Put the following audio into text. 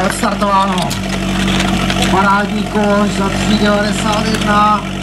je odstartováno. Parádní koš za 3,91.